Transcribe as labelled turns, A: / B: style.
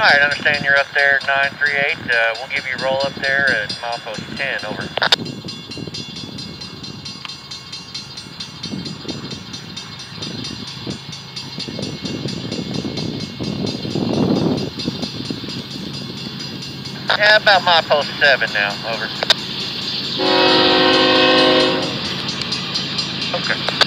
A: Alright, understand you're up there at 938. Uh, we'll give you a roll up there at milepost 10, over. Yeah, about milepost 7 now, over. Okay.